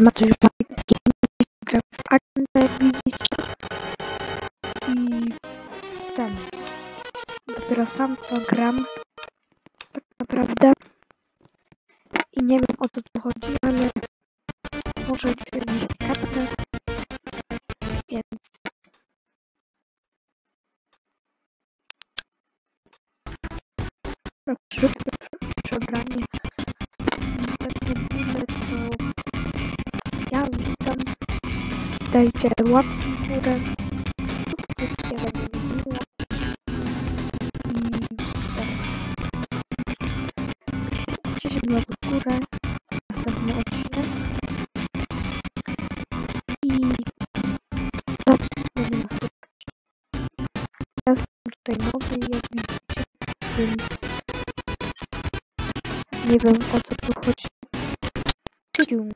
To już gra w jak widzicie. I ten. Dopiero sam to gram. Tak naprawdę. I nie wiem o co tu chodzi, ale Dajcie łapki w górę. Subskrypcja będzie. I tak. Się łapkę w górę. Następny odcinek. I zobaczymy na. Ja jestem tutaj nowy, jak widzicie, więc nie wiem o co tu chodzi. Tydium.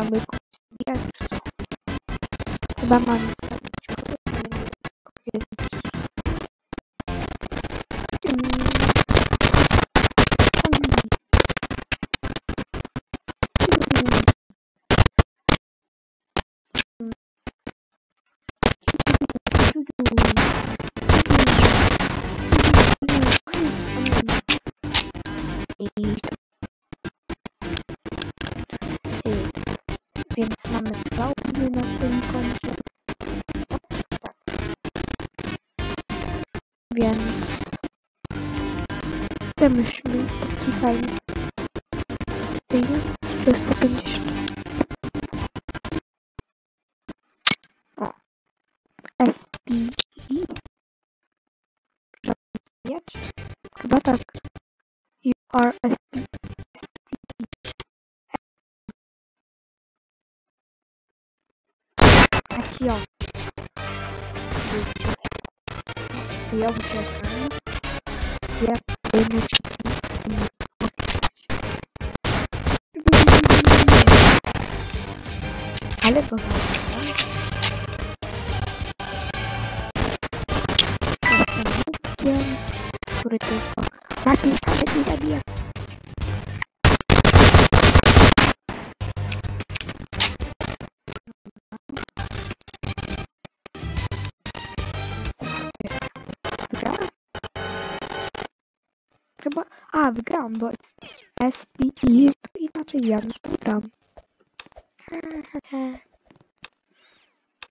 Się mamy zbijać, czy co. Chyba mamy mamy dwa łby na swoim koncie. Tak. Więc... Wymyślmy taki fajny do 150. O. SPI. Chyba tak. You are. Action. Ja uciekam. Ja będę Ale go zamknę. Jestem głupkiem, który tylko napisał Chyba... A, wygrałam, bo SPI to inaczej ja wygram.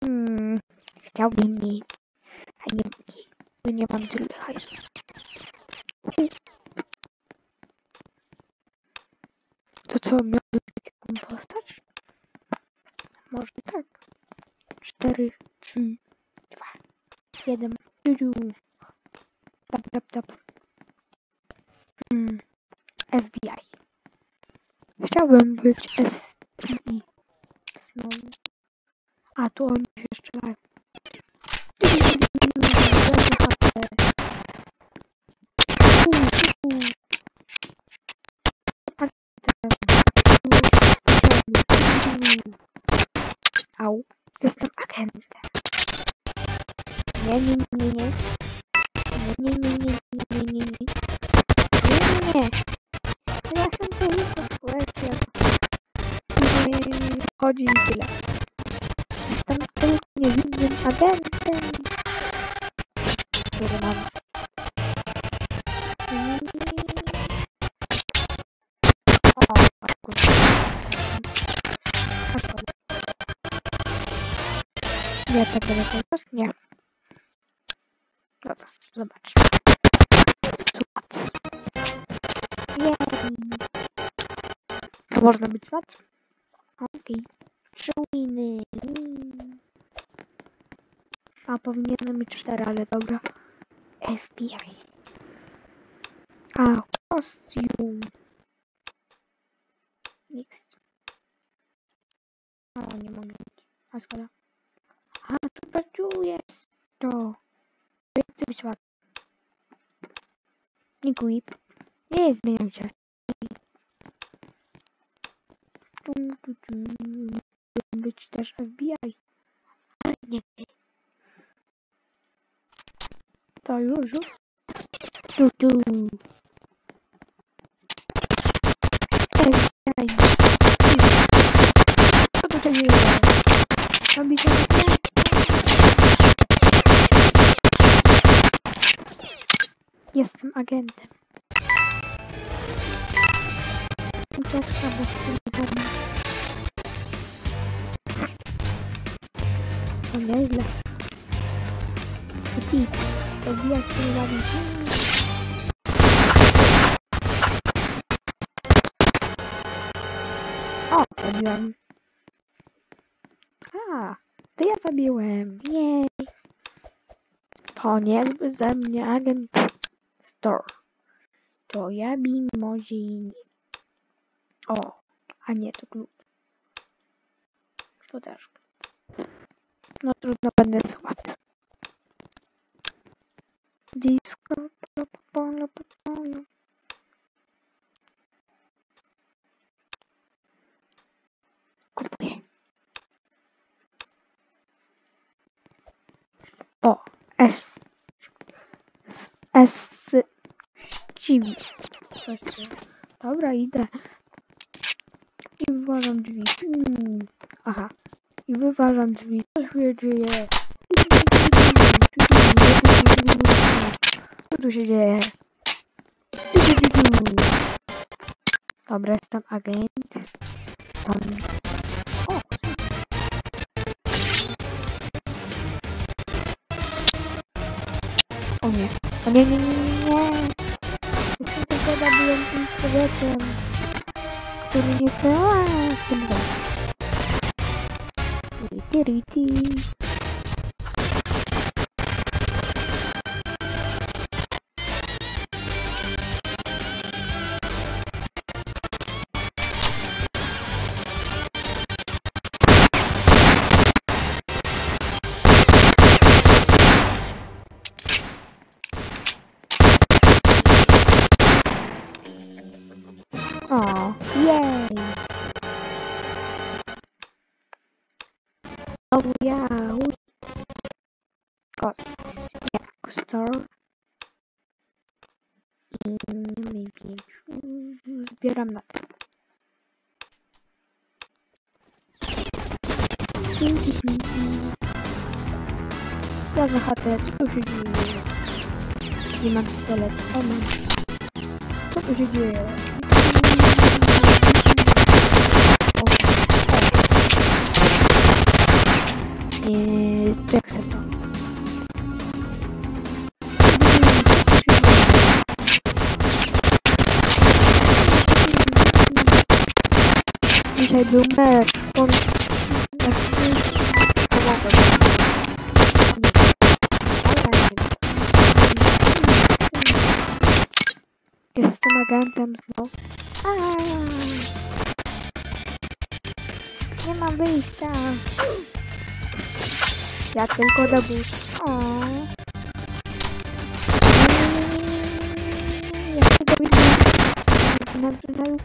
Hmm, chciałbym mieć, a nie, nie mam tyle hajsu. Chciałbym być SPI. A, tu oni się strzelają. Au, jestem agentem. Nie, nie, nie. Nie, chodzi i tyle. Jestem tylko niewinnym agentem. Który mam. O. Nie, tak będę teraz? Nie. Dobra, zobaczmy. SWAT. Jej. To można być SWAT? Okej. Szuminy. A powinienem mieć cztery, ale dobra. FBI. A, kostium. Next. O, nie mogę mieć. A szkoda. A, tu to. Chcę być SWAT. Nikuj. Nie zmieniam się. Tu, tu, tu. Być też FBI. Ale nie. To już, już. Tu, tu. FBI. Co tu się dzieje? Robi się? Jestem agentem. Ucieczka bez przyzwania. To nieźle. I odbijać się zabić. O, zabiłem. A, to ja zabiłem. Jej. To niezły ze mnie agent Store. To ja mimozin. O, a nie, to klucz. To. No trudno, będę słat. Disco. Kupuję. O, S. S. Tu. Dobra, idę. I wyważam drzwi. Hmm. Aha. I wyważam drzwi. Co się dzieje? Co tu się dzieje? Dobra, jestem agent. Tam. O, o nie. O nie, nie, nie, nie. Jestem tylko zabiłem tym człowiekiem, który nie chce a, z tym walczyć. Kitty. Cost yeah, store i maybe zbieram na to. Ja tu się dzieje? Nie mam pistoletu, o mam. Co się dzieje? Nie, jak chcę to. Dzisiaj był mecz. On... Jestem agentem znowu. Aaaa. Nie ma wyjścia. Ja tylko dowód. O. Ja chcę dowiedzieć. Na brzegu.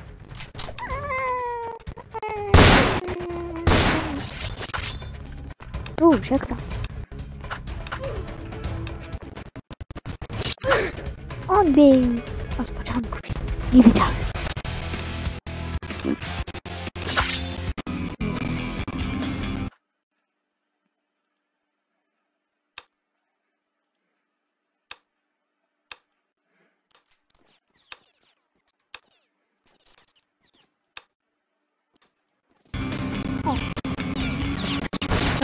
U, seksa. On był od początku. Nie wiedziałem.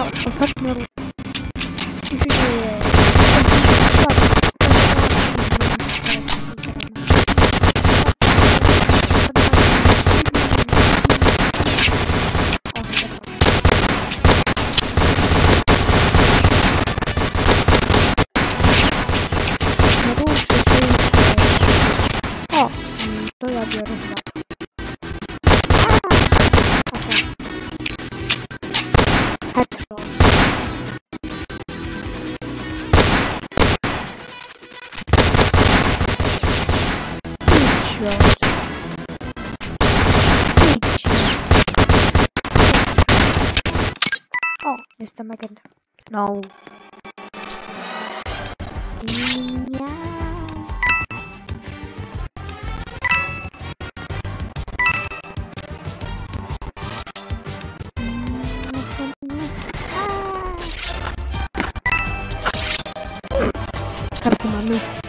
No, ostatnio wziąć. Idź. O, jestem agent. No. Nie. Kartę mamy. O!